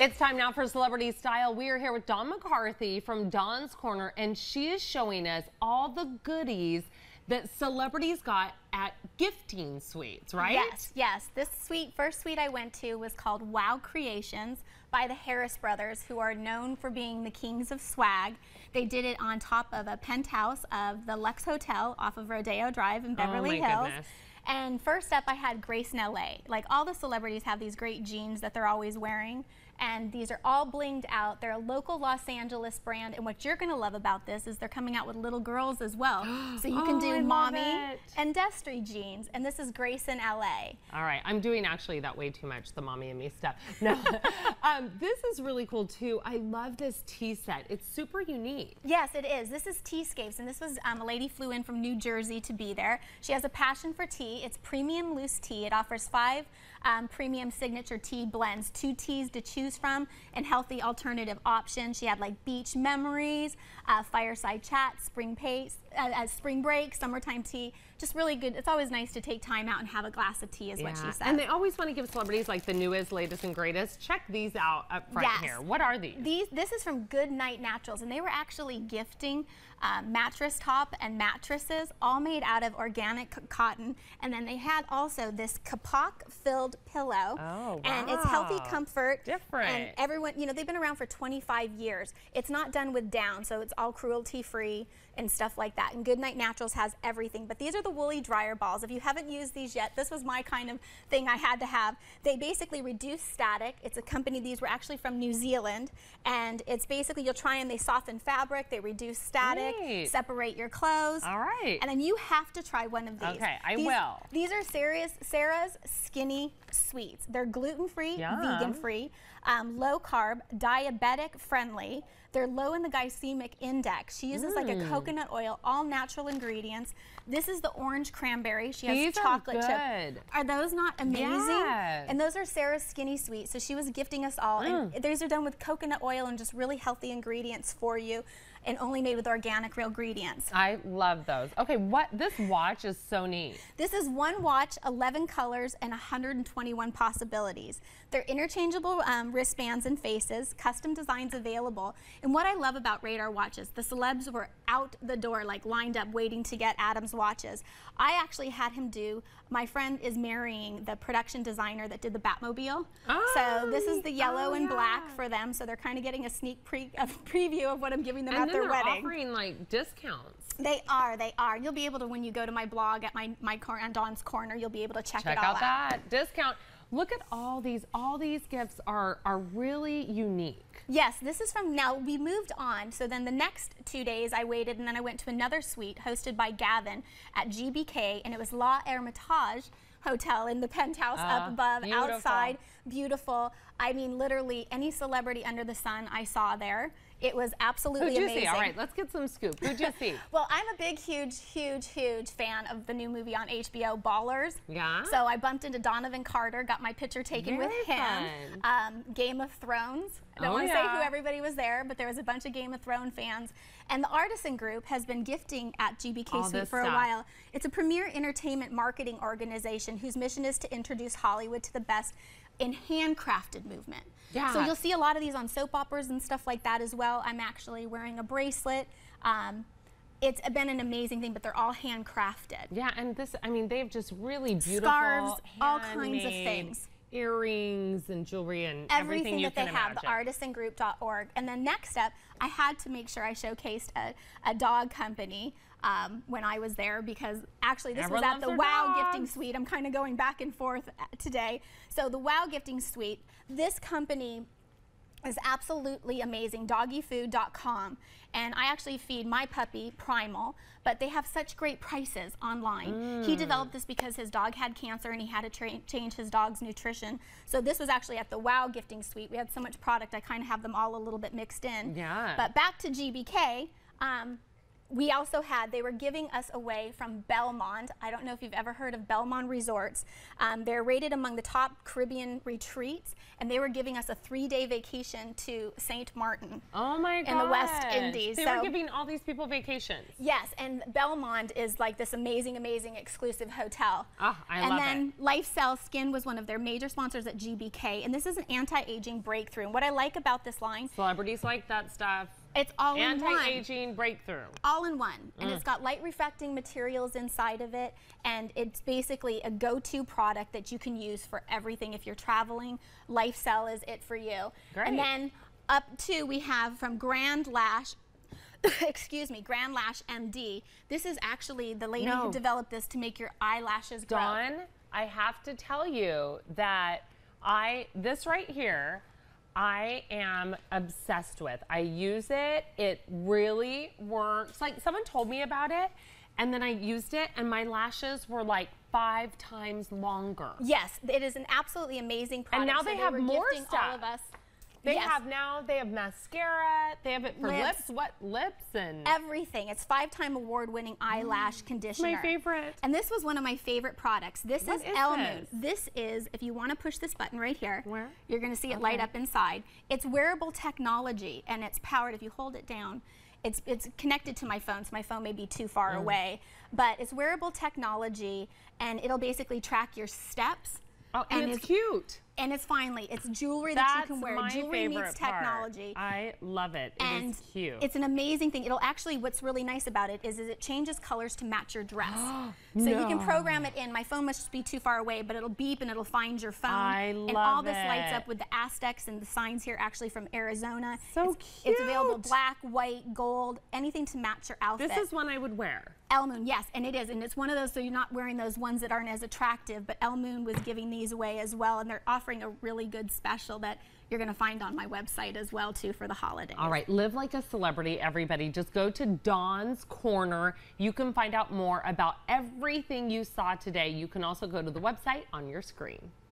It's time now for Celebrity Style. We are here with Dawn McCarthy from Dawn's Corner, and she is showing us all the goodies that celebrities got at gifting suites, right? Yes, yes. This suite, first suite I went to was called Wow Creations by the Harris brothers, who are known for being the kings of swag. They did it on top of a penthouse of the Luxe Hotel off of Rodeo Drive in oh Beverly oh Hills. Goodness. And first up, I had Grace in LA. Like all the celebrities have these great jeans that they're always wearing and these are all blinged out. They're a local Los Angeles brand, and what you're going to love about this is they're coming out with little girls as well. So you can oh, do I mommy and Destry jeans, and this is Grace in LA. All right, I'm doing actually that way too much, the mommy and me stuff. No, um, this is really cool too. I love this tea set. It's super unique. Yes, it is. This is Teascapes, and this was um, a lady flew in from New Jersey to be there. She has a passion for tea. It's premium loose tea. It offers five um, premium signature tea blends, two teas to choose from, and healthy alternative options. She had like beach memories, uh, fireside chat, spring pace, uh, uh, spring break, summertime tea. Just really good. It's always nice to take time out and have a glass of tea, is yeah. what she said. And they always want to give celebrities like the newest, latest, and greatest. Check these out up front yes. here. What are these? These. This is from Good Night Naturals, and they were actually gifting uh, mattress top and mattresses, all made out of organic cotton. And then they had also this kapok filled pillow. Oh, wow. And it's healthy comfort. Different. Um, and everyone, you know, they've been around for 25 years. It's not done with down, so it's all cruelty free and stuff like that. And Goodnight Naturals has everything. But these are the woolly dryer balls. If you haven't used these yet, this was my kind of thing I had to have. They basically reduce static. It's a company, these were actually from New Zealand. And it's basically, you'll try and they soften fabric, they reduce static, separate your clothes. All right. And then you have to try one of these. Okay, I these, will. These are Sarah's, Sarah's Skinny Sweets. They're gluten-free, vegan-free, um, low carb, diabetic friendly. They're low in the glycemic index. She uses mm. like a mm. coconut oil, all natural ingredients. This is the orange cranberry. She has These chocolate are chip. Are those not amazing? Yes. And those are Sarah's Skinny Sweets. So she was gifting us all. Mm. And these are done with coconut oil and just really healthy ingredients for you and only made with organic real ingredients. I love those. Okay, what this watch is so neat. This is one watch, 11 colors, and 121 possibilities. They're interchangeable um, wristbands and faces, custom designs available. And what I love about Radar watches, the celebs were out the door, like lined up waiting to get Adam's watches. I actually had him do, my friend is marrying the production designer that did the Batmobile. Oh, so this is the yellow oh, and yeah. black for them. So they're kind of getting a sneak pre a preview of what I'm giving them and at their they're wedding. offering like discounts. They are, they are. You'll be able to, when you go to my blog at my, my on Dawn's Corner, you'll be able to check, check it all out. Check out that discount. Look at all these, all these gifts are, are really unique. Yes, this is from, now we moved on. So then the next two days I waited and then I went to another suite hosted by Gavin at GBK and it was La Hermitage Hotel in the penthouse uh, up above, beautiful. outside, beautiful. I mean, literally any celebrity under the sun I saw there. It was absolutely Who'd you amazing. see? All right, let's get some scoop. Who'd you see? well, I'm a big, huge, huge, huge fan of the new movie on HBO, Ballers. Yeah. So I bumped into Donovan Carter, got my picture taken Very with him. Um, Game of Thrones. I don't oh, want to yeah. say who everybody was there, but there was a bunch of Game of Thrones fans. And the Artisan Group has been gifting at GBK All Suite for stuff. a while. It's a premier entertainment marketing organization whose mission is to introduce Hollywood to the best in handcrafted movement. Yeah. So you'll see a lot of these on soap operas and stuff like that as well. I'm actually wearing a bracelet. Um, it's been an amazing thing, but they're all handcrafted. Yeah, and this, I mean, they have just really beautiful scarves, all kinds of things. Earrings and jewelry and everything, everything that they imagine. have, the artisangroup.org. And then next up, I had to make sure I showcased a, a dog company um, when I was there because actually this Everyone was at the Wow dogs. Gifting Suite. I'm kind of going back and forth uh, today. So the Wow Gifting Suite, this company is absolutely amazing, doggyfood.com. And I actually feed my puppy Primal, but they have such great prices online. Mm. He developed this because his dog had cancer and he had to change his dog's nutrition. So this was actually at the Wow Gifting Suite. We had so much product, I kind of have them all a little bit mixed in. Yeah. But back to GBK. Um, we also had, they were giving us away from Belmond. I don't know if you've ever heard of Belmond Resorts. Um, they're rated among the top Caribbean retreats, and they were giving us a three day vacation to St. Martin. Oh my god. In the West Indies. They So- were giving all these people vacations. Yes, and Belmond is like this amazing, amazing exclusive hotel. Ah, I love it. and love then LifeCell Skin was one of their major sponsors at GBK, and this is an anti-aging breakthrough. And what I like about this line, Celebrities like that stuff. It's all in one. Anti-aging breakthrough. all in one and Mm. it's got light refracting materials inside of it and it's basically a go-to product that you can use for everything if you're traveling lifecell is it for you Great. and then up to we have from grand lash excuse me GrandeLASH-MD this is actually the lady No. who developed this to make your eyelashes grow Dawn, I have to tell you that I this right here I am obsessed with. I use it. It really works. Like someone told me about it and then I used it and my lashes were like 5 times longer. yes it is an absolutely amazing product And now So they have were more gifting all of stuff. us They Yes. have now they have mascara, they have it for Lips. lips, what lips and everything it's five-time award-winning eyelash conditioner my favorite. And this was one of my favorite products. This What is, is Elmoon. this? This is, if you want to push this button right here, Where? you're going to see it light up inside. It's wearable technology and it's powered. If you hold it down, it's, it's connected to my phone, so my phone may be too far Mm. away. But it's wearable technology and it'll basically track your steps. Oh, and, it's, cute. And it's finally, it's jewelry That's that you can wear. jewelry meets part. technology I love it. It is and cute. it's an amazing thing. It'll actually, what's really nice about it is, is it changes colors to match your dress. so you can program it in. My phone must be too far away, but it'll beep and it'll find your phone. I love and all this lights up with the Aztecs and the signs here actually from Arizona. So it's, It's available black, white, gold, anything to match your outfit. this is one I would wear. El Moon, yes, and it is, and it's one of those. So you're not wearing those ones that aren't as attractive. But El Moon was giving these away as well, and they're offering a really good special that you're going to find on my website as well too for the holidays. All right, live like a celebrity, everybody. Just go to Dawn's Corner. You can find out more about everything you saw today. You can also go to the website on your screen.